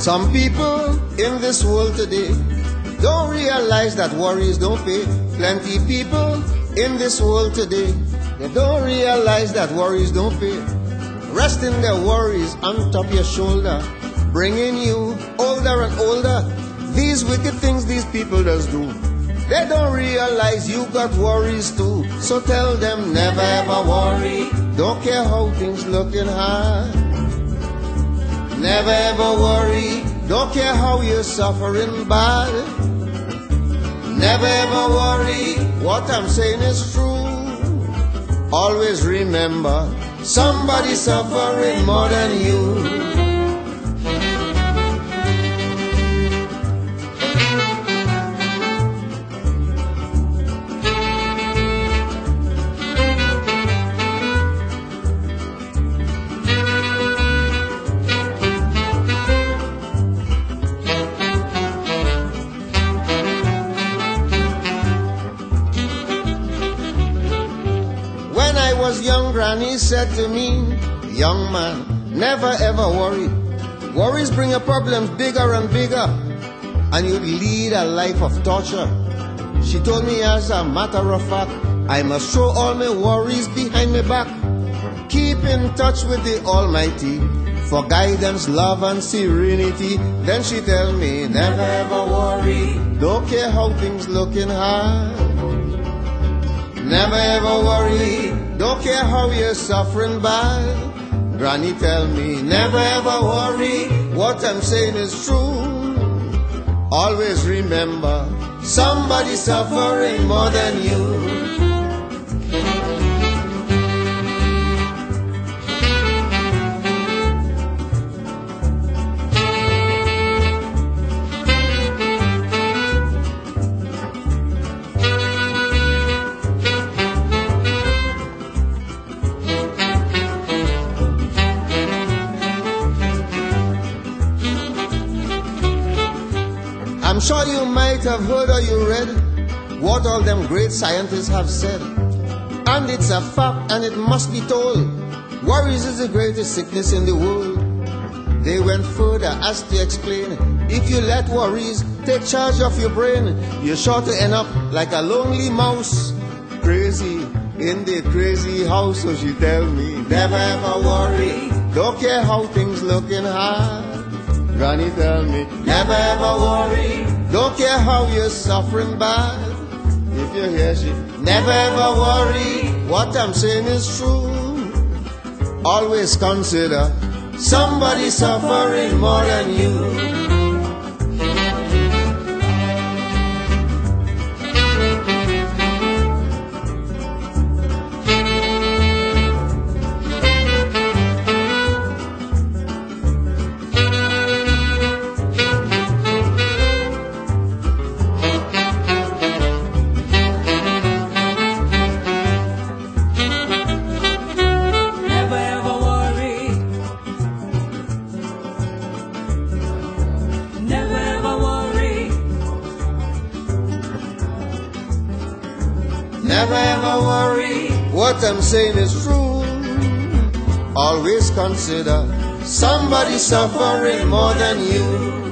Some people in this world today don't realize that worries don't pay. Plenty people in this world today, they don't realize that worries don't pay. Resting their worries on top your shoulder, bringing you older and older. These wicked things these people just do. They don't realize you got worries too. So tell them never ever worry. Don't care how things looking hard. Never ever worry. Don't care how you're suffering bad. Never ever worry. What I'm saying is true. Always remember somebody suffering more than you. Was young, Granny said to me, Young man, never ever worry. Worries bring your problems bigger and bigger, and you lead a life of torture. She told me, as a matter of fact, I must throw all my worries behind my back. Keep in touch with the Almighty for guidance, love, and serenity. Then she tell me, Never ever worry. Don't care how things looking hard. Never ever worry, don't care how you're suffering bad. Granny tell me, never ever worry, what I'm saying is true. Always remember, somebody suffering more than you. I'm sure you might have heard or you read what all them great scientists have said. And it's a fact and it must be told. Worries is the greatest sickness in the world. They went further as to explain if you let worries take charge of your brain, you're sure to end up like a lonely mouse. Crazy in the crazy house, so she tell me, never ever worry. Don't care how things looking hard. Granny tell me, never ever worry. Don't care how you're suffering bad. If you hear she, never ever worry. What I'm saying is true. Always consider somebody suffering more than you. Never ever worry. What I'm saying is true. Always consider somebody suffering more than you.